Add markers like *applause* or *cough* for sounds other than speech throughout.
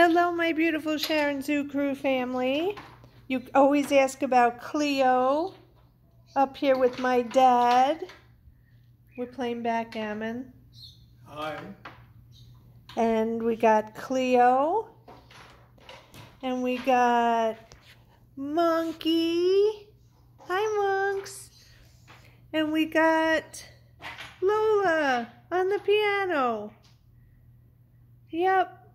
Hello, my beautiful Sharyn Zoo Crew family. You always ask about Cleo. Up here with my dad. We're playing backgammon. Hi. And we got Cleo. And we got Monkey. Hi, monks. And we got Lola on the piano. Yep.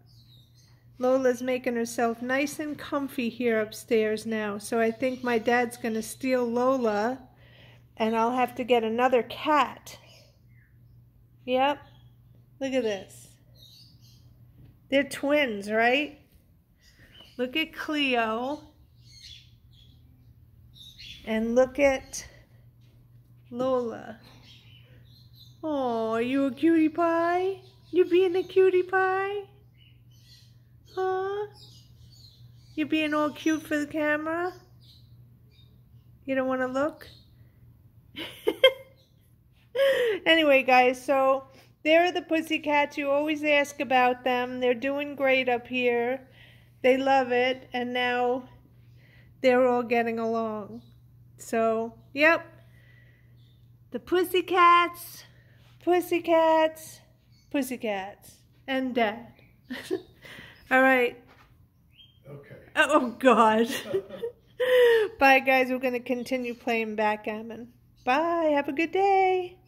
Lola's making herself nice and comfy here upstairs now. So I think my dad's going to steal Lola and I'll have to get another cat. Yep. Look at this. They're twins, right? Look at Cleo. And look at Lola. Oh, are you a cutie pie? You being a cutie pie? Huh? You're being all cute for the camera? You don't want to look? *laughs* anyway, guys, so there are the pussycats. You always ask about them. They're doing great up here. They love it. And now they're all getting along. So, yep. The pussycats, pussycats, pussycats, and dad. *laughs* All right. Okay. Oh, oh God. *laughs* Bye, guys. We're going to continue playing backgammon. Bye. Have a good day.